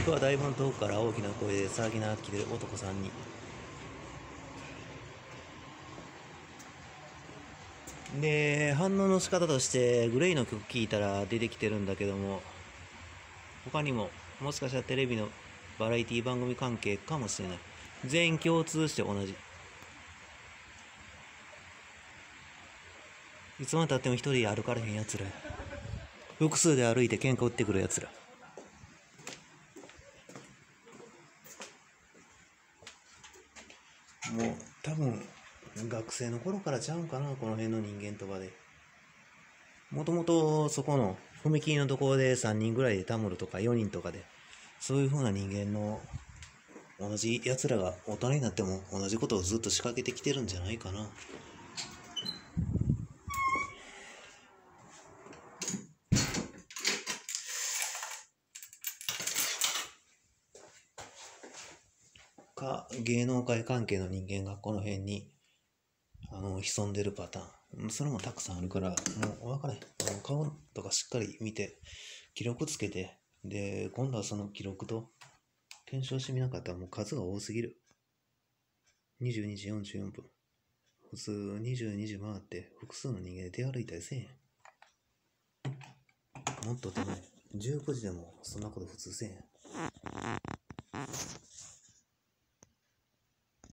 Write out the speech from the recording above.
とはだいぶ遠くから大きな声で騒ぎなってきてる男さんに。で反応の仕方としてグレイの曲聴いたら出てきてるんだけども他にももしかしたらテレビのバラエティ番組関係かもしれない。全員共通して同じ。いつまでたっても一人歩かれへんやつら複数で歩いて喧嘩売ってくるやつら。もう多分学生の頃からちゃうんかなこの辺の人間とかで。もともとそこの踏切のところで3人ぐらいでタムルとか4人とかでそういう風な人間の同じ奴らが大人になっても同じことをずっと仕掛けてきてるんじゃないかな。か芸能界関係の人間がこの辺にあの潜んでるパターン。それもたくさんあるからもう分からへん。顔とかしっかり見て記録つけてで今度はその記録と検証してみなかったらもう数が多すぎる。22時44分。普通22時回って複数の人間で出歩いたりせえへん。もっと手前。19時でもそんなこと普通せえへん。